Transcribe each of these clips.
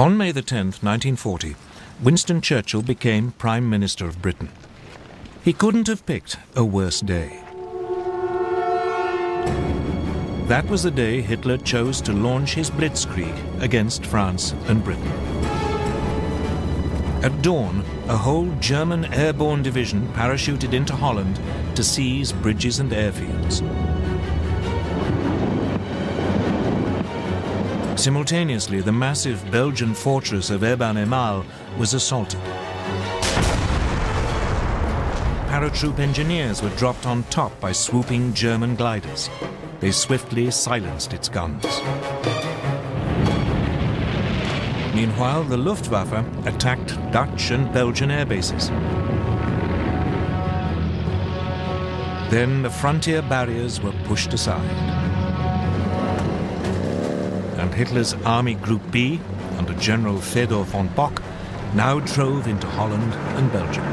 On May the 10th, 1940, Winston Churchill became Prime Minister of Britain. He couldn't have picked a worse day. That was the day Hitler chose to launch his blitzkrieg against France and Britain. At dawn, a whole German airborne division parachuted into Holland to seize bridges and airfields. Simultaneously, the massive Belgian fortress of Eben-Emael was assaulted. Paratroop engineers were dropped on top by swooping German gliders. They swiftly silenced its guns. Meanwhile, the Luftwaffe attacked Dutch and Belgian air bases. Then the frontier barriers were pushed aside. And Hitler's Army Group B, under General Fedor von Bock, now drove into Holland and Belgium.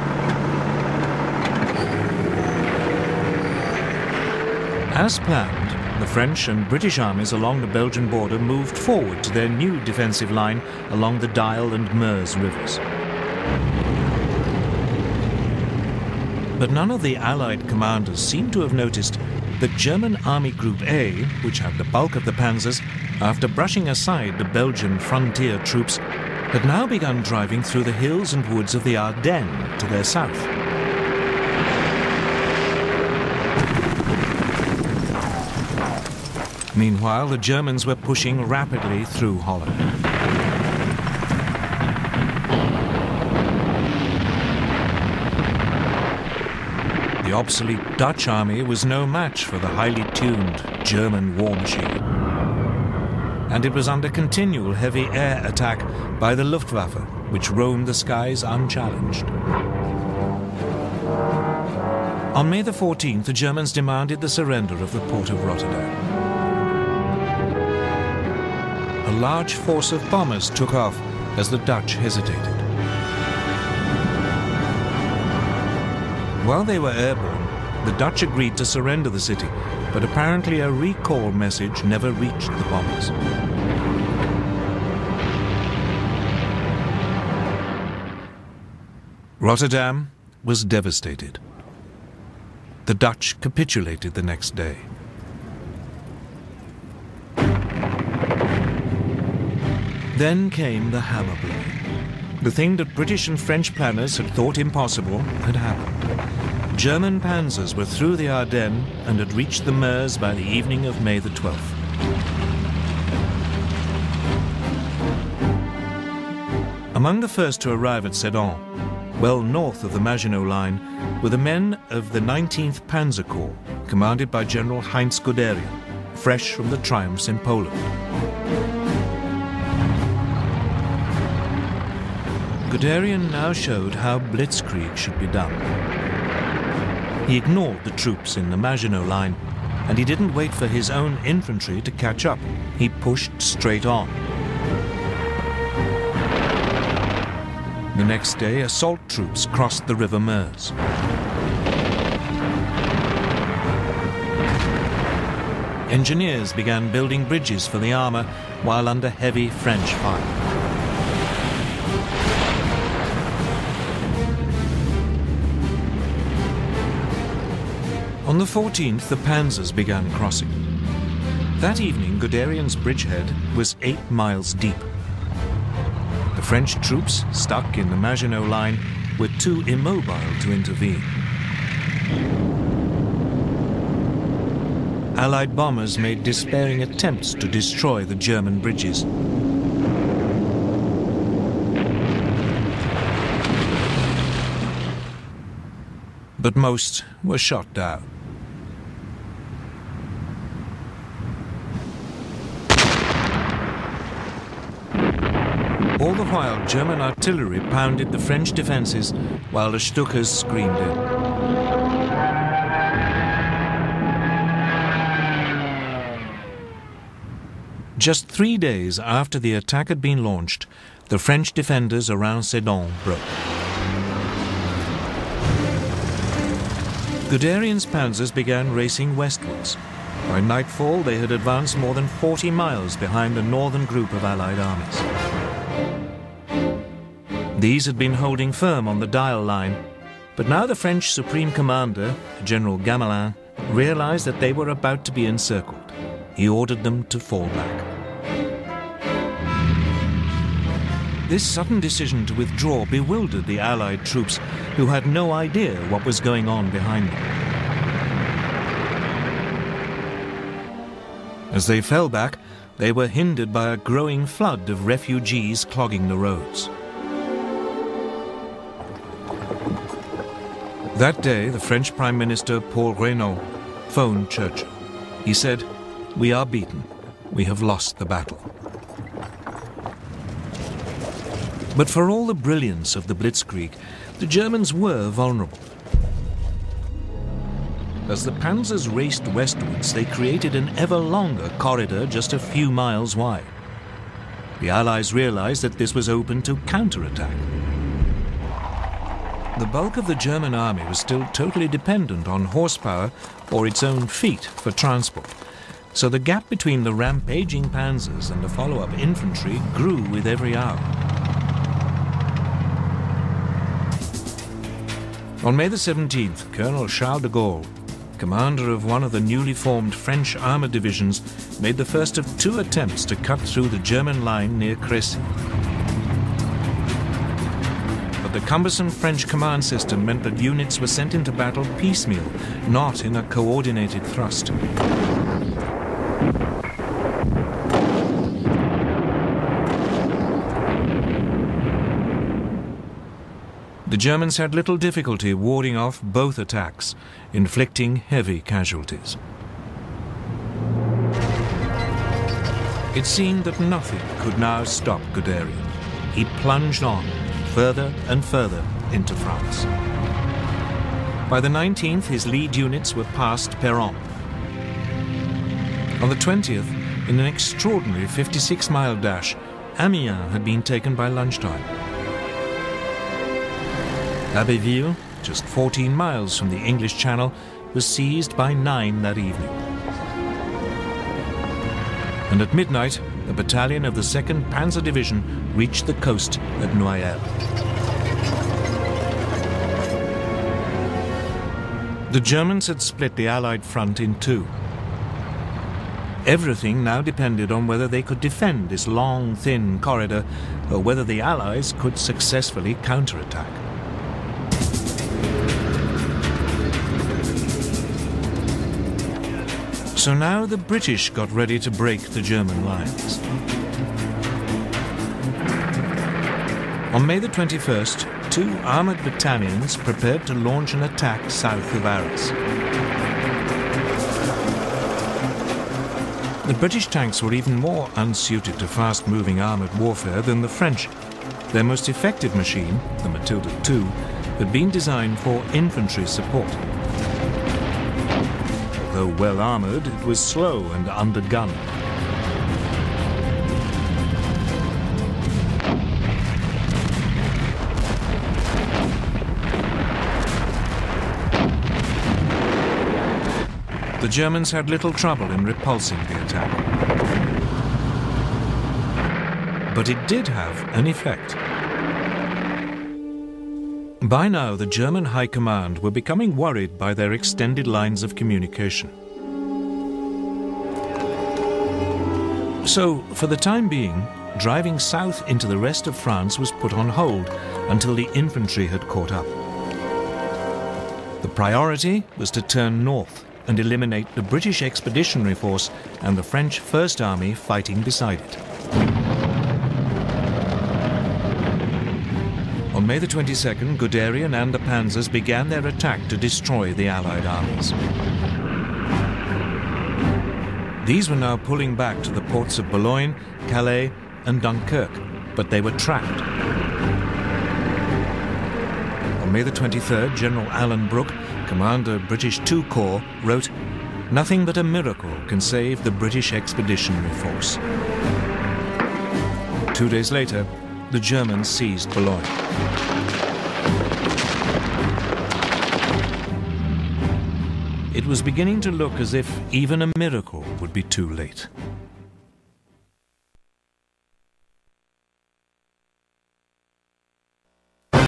As planned, the French and British armies along the Belgian border moved forward to their new defensive line along the Dyle and Meuse rivers. But none of the Allied commanders seemed to have noticed that German Army Group A, which had the bulk of the panzers, after brushing aside the Belgian frontier troops, had now begun driving through the hills and woods of the Ardennes to their south. Meanwhile, the Germans were pushing rapidly through Holland. Obsolete Dutch army was no match for the highly tuned German war machine. And it was under continual heavy air attack by the Luftwaffe, which roamed the skies unchallenged. On May the 14th, the Germans demanded the surrender of the port of Rotterdam a large force of bombers took off as the Dutch hesitated. While they were airborne, the Dutch agreed to surrender the city, but apparently a recall message never reached the bombers. Rotterdam was devastated. The Dutch capitulated the next day. Then came the hammer blow. The thing that British and French planners had thought impossible had happened. German panzers were through the Ardennes and had reached the Meuse by the evening of May the 12th. Among the first to arrive at Sedan, well north of the Maginot Line, were the men of the 19th Panzer Corps, commanded by General Heinz Guderian, fresh from the triumphs in Poland. Guderian now showed how blitzkrieg should be done. He ignored the troops in the Maginot Line, and he didn't wait for his own infantry to catch up. He pushed straight on. The next day, assault troops crossed the River Meuse. Engineers began building bridges for the armor while under heavy French fire. On the 14th, the panzers began crossing. That evening, Guderian's bridgehead was eight miles deep. The French troops, stuck in the Maginot Line, were too immobile to intervene. Allied bombers made despairing attempts to destroy the German bridges. But most were shot down. All the while, German artillery pounded the French defences while the Stukas screamed in. Just three days after the attack had been launched, the French defenders around Sedan broke. Guderian's panzers began racing westwards. By nightfall, they had advanced more than 40 miles behind a northern group of Allied armies. These had been holding firm on the Dyle line, but now the French Supreme Commander, General Gamelin, realized that they were about to be encircled. He ordered them to fall back. This sudden decision to withdraw bewildered the Allied troops, who had no idea what was going on behind them. As they fell back, they were hindered by a growing flood of refugees clogging the roads. That day, the French Prime Minister Paul Reynaud phoned Churchill. He said, We are beaten. We have lost the battle. But for all the brilliance of the Blitzkrieg, the Germans were vulnerable. As the panzers raced westwards, they created an ever longer corridor just a few miles wide. The Allies realized that this was open to counterattack. The bulk of the German army was still totally dependent on horsepower or its own feet for transport, so the gap between the rampaging panzers and the follow-up infantry grew with every hour. On May the 17th, Colonel Charles de Gaulle, commander of one of the newly formed French armored divisions, made the first of two attempts to cut through the German line near Crécy. But the cumbersome French command system meant that units were sent into battle piecemeal, not in a coordinated thrust. The Germans had little difficulty warding off both attacks, inflicting heavy casualties. It seemed that nothing could now stop Guderian. He plunged on, further and further into France. By the 19th, his lead units were past Peronne. On the 20th, in an extraordinary 56 mile dash, Amiens had been taken by lunchtime. Abbeville, just 14 miles from the English Channel, was seized by nine that evening. And at midnight, a battalion of the 2nd Panzer Division reached the coast at Noyelles. The Germans had split the Allied front in two. Everything now depended on whether they could defend this long, thin corridor or whether the Allies could successfully counterattack. So now the British got ready to break the German lines. On May the 21st, two armoured battalions prepared to launch an attack south of Arras. The British tanks were even more unsuited to fast-moving armoured warfare than the French. Their most effective machine, the Matilda II, had been designed for infantry support. Though well armoured, it was slow and undergunned. The Germans had little trouble in repulsing the attack. But it did have an effect. By now, the German High Command were becoming worried by their extended lines of communication. So, for the time being, driving south into the rest of France was put on hold until the infantry had caught up. The priority was to turn north and eliminate the British Expeditionary Force and the French First Army fighting beside it. May the 22nd, Guderian and the Panzers began their attack to destroy the Allied armies. These were now pulling back to the ports of Boulogne, Calais, and Dunkirk, but they were trapped. On May the 23rd, General Alan Brooke, commander of British II Corps, wrote, Nothing but a miracle can save the British Expeditionary Force. Two days later, the Germans seized Boulogne. It was beginning to look as if even a miracle would be too late.